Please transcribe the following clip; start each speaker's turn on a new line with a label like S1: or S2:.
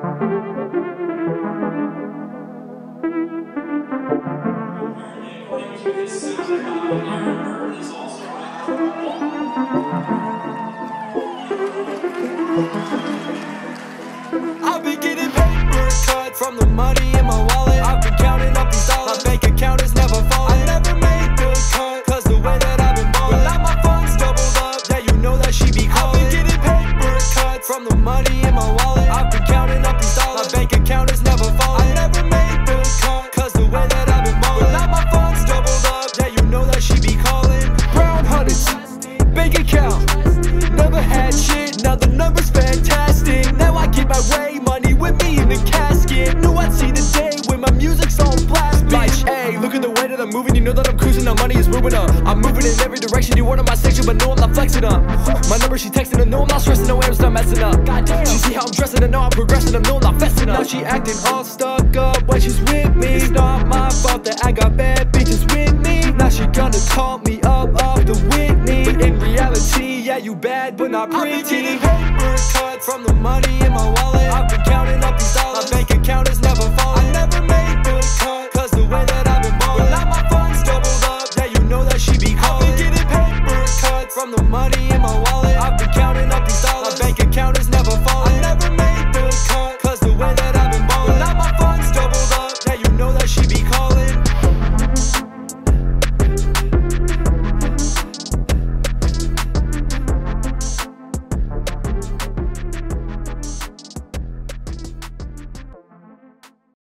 S1: I'll be getting paper cut from the money in my wallet. In my wallet. I've been counting up these dollars. My bank account is never falling. I never made the cut, cause the way that I've been ballin'. But now my funds doubled up, yeah, you know that she be calling. Brown hundreds, bank account. Never had shit, now the number's fantastic. Now I get my way, money with me in the casket. Knew I'd see the day when my music's on blast. Bitch, hey, look at the way that I'm moving. You know that I'm cruising, the money is moving up. I'm moving in every direction. You order my section, but no, I'm not flexing up. My number, she texting, and no, I'm not stressing. No, I'm I'm messing up. Goddamn. She see how I'm dressing and know I'm progressing. I'm doing not fessing up. Now she acting all stuck up when she's with me. It's not my fault that I got bad bitches with me. Now she gonna call me up off the Whitney. But in reality, yeah, you bad, but not pretty. I've been getting cuts from the money in my wallet. I've been counting up these dollars. My bank account is never falling. I never made the cut, cause the way that I've been balling. Now my funds doubled up, yeah, you know that she be calling. I've been getting paper cuts from the money in my wallet.